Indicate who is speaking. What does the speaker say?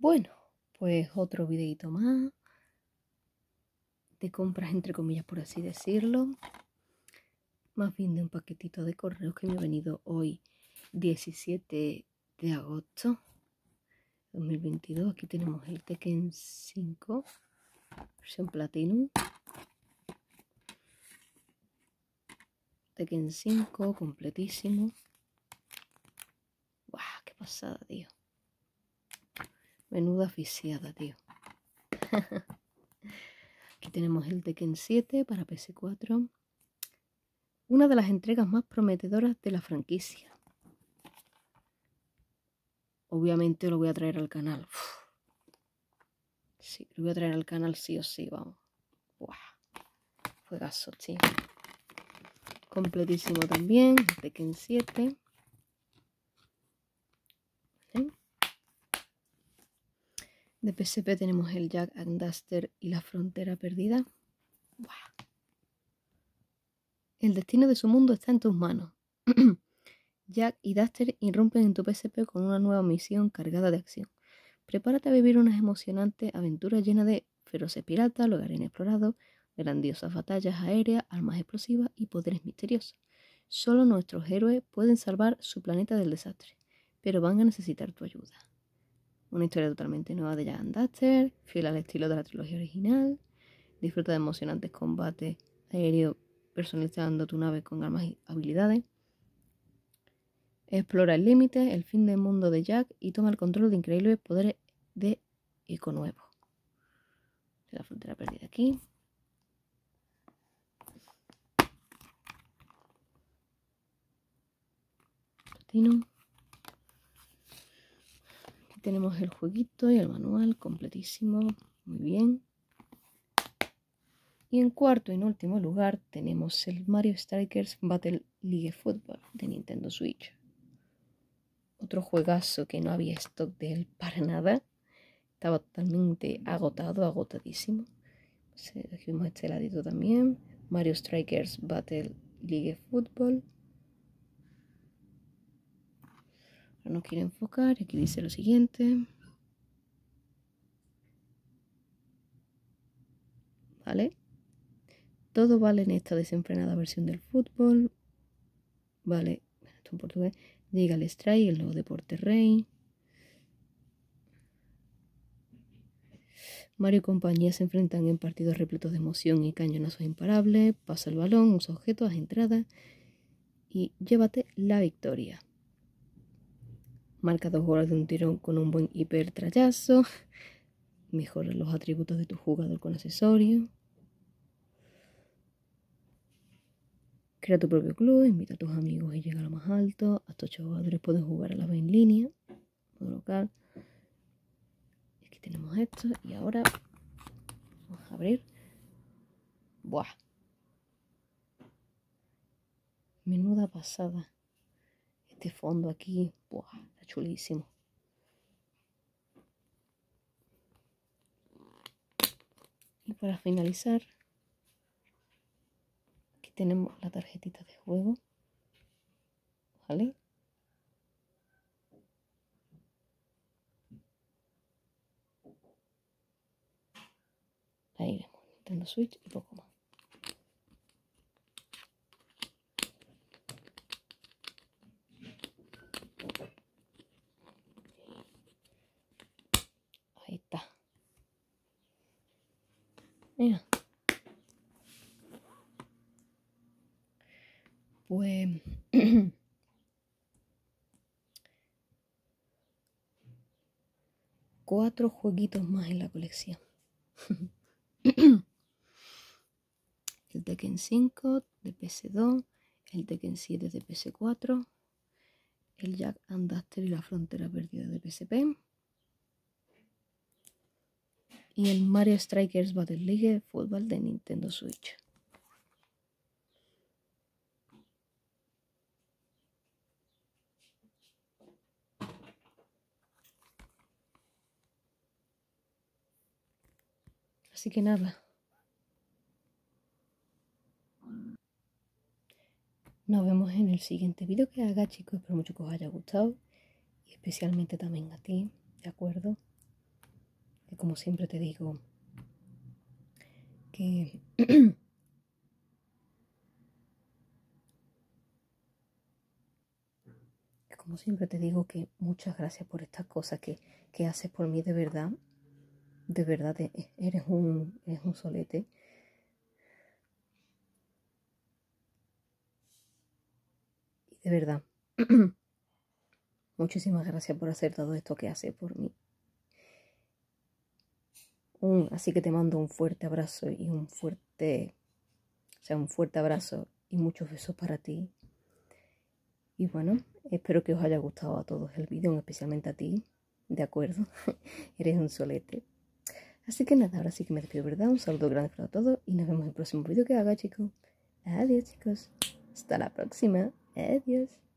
Speaker 1: Bueno, pues otro videito más de compras entre comillas por así decirlo. Más bien de un paquetito de correos que me ha venido hoy 17 de agosto 2022. Aquí tenemos el Tekken 5 versión Platinum. Tekken 5 completísimo. ¡Guau! ¡Qué pasada, tío! Menuda aficiada, tío. Aquí tenemos el Tekken 7 para PS4. Una de las entregas más prometedoras de la franquicia. Obviamente lo voy a traer al canal. Sí, lo voy a traer al canal sí o sí, vamos. Buah. Fuegazo, tío. Completísimo también. Tekken 7. De PSP tenemos el Jack and Duster y la frontera perdida. El destino de su mundo está en tus manos. Jack y Duster irrumpen en tu PSP con una nueva misión cargada de acción. Prepárate a vivir una emocionante aventura llena de feroces piratas, lugares inexplorados, grandiosas batallas aéreas, armas explosivas y poderes misteriosos. Solo nuestros héroes pueden salvar su planeta del desastre, pero van a necesitar tu ayuda. Una historia totalmente nueva de Jack Duster, fiel al estilo de la trilogía original. Disfruta de emocionantes combates aéreos personalizando tu nave con armas y habilidades. Explora el límite, el fin del mundo de Jack y toma el control de increíbles poderes de Eco Nuevo. La frontera perdida aquí. Platinum tenemos el jueguito y el manual completísimo. Muy bien. Y en cuarto y en último lugar tenemos el Mario Strikers Battle League Football de Nintendo Switch. Otro juegazo que no había stock de él para nada. Estaba totalmente agotado, agotadísimo. Aquí este ladito también. Mario Strikers Battle League Football. No quiere enfocar. Aquí dice lo siguiente. ¿Vale? Todo vale en esta desenfrenada versión del fútbol. Vale, esto en portugués. Llega el strike, el nuevo deporte rey. Mario y compañía se enfrentan en partidos repletos de emoción y cañonazos imparables. Pasa el balón, usa objetos, entradas y llévate la victoria. Marca dos goles de un tirón con un buen hiper trayazo. Mejora los atributos de tu jugador con accesorios. Crea tu propio club, invita a tus amigos y llega a lo más alto. Hasta ocho jugadores pueden jugar a la vez en línea. Modo local. Aquí tenemos esto. Y ahora vamos a abrir. Buah. Menuda pasada. Este fondo aquí. Buah chulísimo. Y para finalizar, aquí tenemos la tarjetita de juego. ¿Vale? Ahí vemos, Nintendo Switch y poco más. Pues cuatro jueguitos más en la colección. el Tekken 5 de PS2, el Tekken 7 de PS4, el Jack and Duster y la frontera perdida de PSP y el Mario Strikers Battle League Fútbol de Nintendo Switch. Así que nada. Nos vemos en el siguiente vídeo que haga, chicos. Espero mucho que os haya gustado. Y especialmente también a ti, ¿de acuerdo? que como siempre te digo, que como siempre te digo que muchas gracias por estas cosas que, que haces por mí de verdad. De verdad, eres un, eres un solete. De verdad, muchísimas gracias por hacer todo esto que haces por mí. así que te mando un fuerte abrazo y un fuerte, o sea, un fuerte abrazo y muchos besos para ti. Y bueno, espero que os haya gustado a todos el vídeo, especialmente a ti. De acuerdo, eres un solete. Así que nada, ahora sí que me despido, ¿verdad? Un saludo grande para todos y nos vemos en el próximo vídeo que haga, chicos. Adiós, chicos. Hasta la próxima. Adiós.